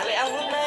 falei, arruma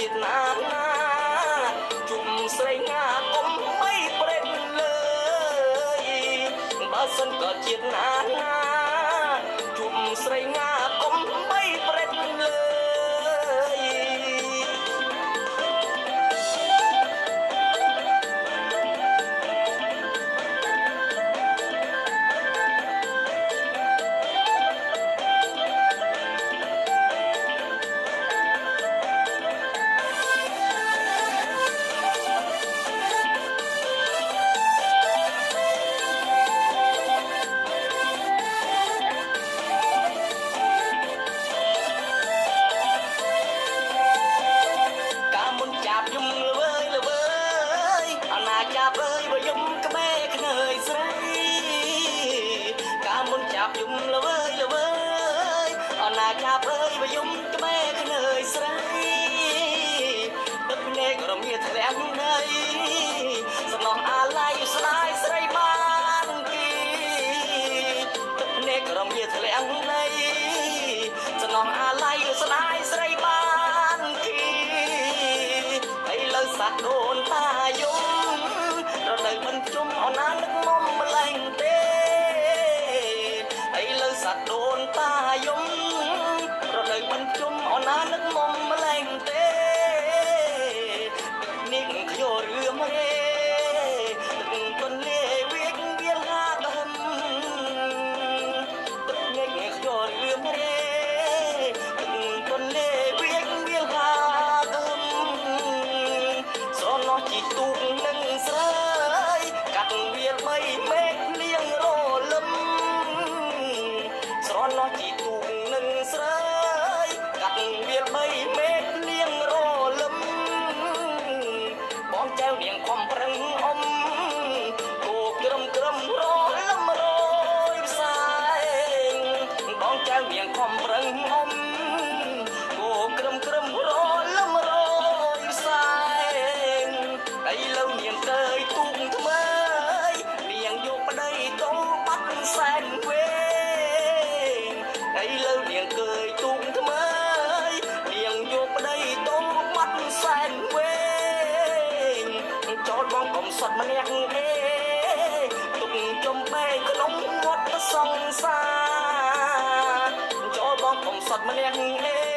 ជាតិណាត់ណាជុំស្រីណាកុំបីប្រេកលើយបើសិនក៏ជាតិណា 可以 สดมาเรีงเล่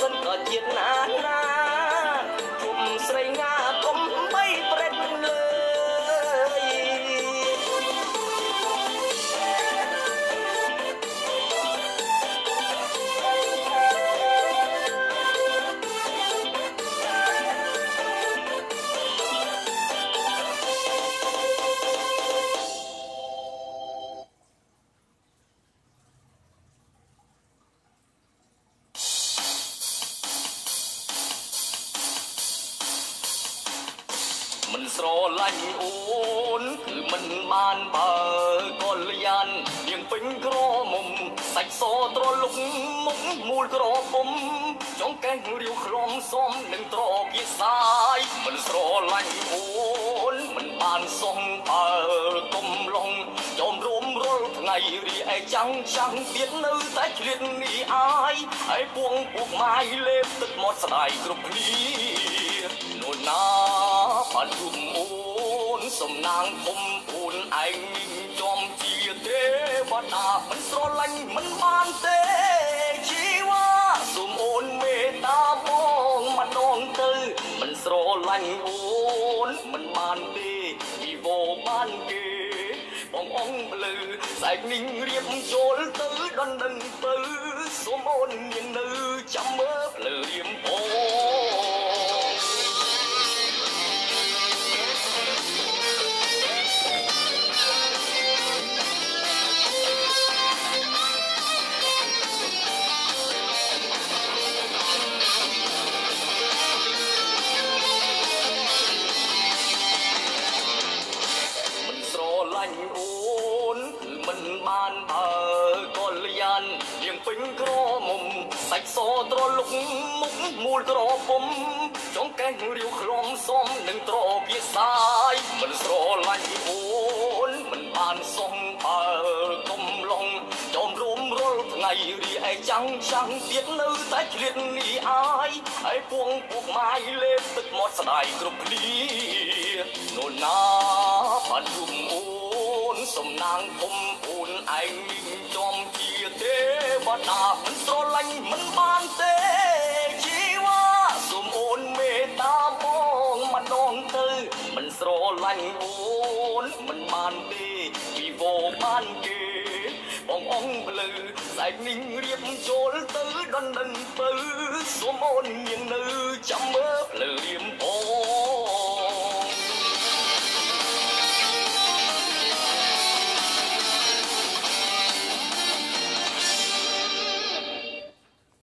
សិនក៏ជាតិណាណាជុំស្រីងា មិនស្រឡាញ់អូនគឺមិនបានបើកលយាននាងពេញក្រមុំសាច់សត្រលុកមុខមូលក្រពុំចង់កេះរាវខ្លំសំនឹងត្រពាសាយមិនស្រឡាញ់អូនមិនបានសុំបើកុំឡងចូលរួមរលថ្ងៃរីឯចាំងចាំងទៀតនៅតែជ្រៀតនេះអាយហើយពួងពួកម៉ាយលេបទឹកមាត់ស្ដាយគ្រប់គ្នានោះណា អត់ទុំអូនសំណាងពុំអូនឯងយំជាទេវតាមិនស្រឡាញ់មិនបានទេជីវ៉ាសូមអូនមេត្តាបងម្ដងទៅមិនស្រឡាញ់អូនមិនបានទេពីវោបានគេបងអង្គភ្លឺស្អែកនិងរៀបចូលទៅដណ្ដឹងទៅសូមអូនមាននៅចាំមើលភ្លឺរៀមអូន បានបើកលយានៀងពេញក្រមុំសាច់សត្រលុកមុខមូលក្រពុំចង់កេះរាវខ្លំសំនឹងត្រវាសាយមិនស្រឡាញ់អូនមិនបានសំបើកុំឡងចោមរំរលថ្ងៃរីឯចាំងចាំងទៀតនៅតែឆ្លៀតនេះអាយហើយពួងពុកម៉ាយលេបទឹកមាត់ស្ដាយគ្រប់គ្នានោះណាបានយំអូនសំណាងគុំអូន ឯងមានចំជាទេវតាមិនស្រឡាញ់មិនបានទេជីវ៉ាសូមអូនមេត្តាបងម្ដងទៅ មិនស្រឡាញ់អូនមិនបានទេពីវោបានគេបងអង្គភ្លឺសែកនិងរៀបចូលទៅដណ្ដឹងទៅសូមអូនមាននៅចាំមើលភ្លឺរៀមផង